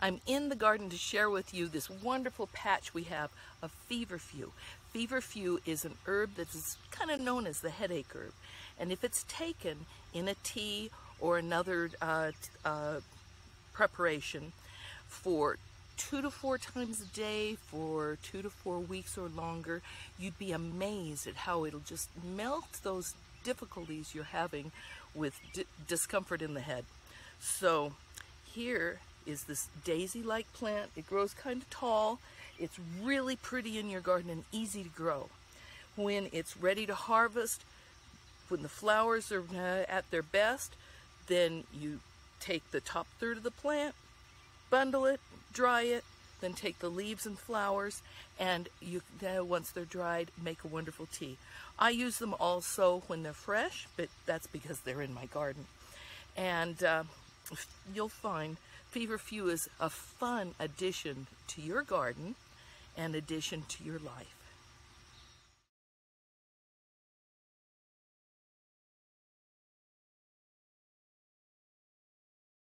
I'm in the garden to share with you this wonderful patch we have of feverfew. Feverfew is an herb that is kind of known as the headache herb. And if it's taken in a tea or another uh, uh, preparation for two to four times a day for two to four weeks or longer, you'd be amazed at how it'll just melt those difficulties you're having with discomfort in the head. So here is this daisy-like plant. It grows kind of tall. It's really pretty in your garden and easy to grow. When it's ready to harvest, when the flowers are uh, at their best, then you take the top third of the plant, bundle it, dry it, then take the leaves and flowers, and you once they're dried, make a wonderful tea. I use them also when they're fresh, but that's because they're in my garden. And uh, you'll find Feverfew is a fun addition to your garden and addition to your life.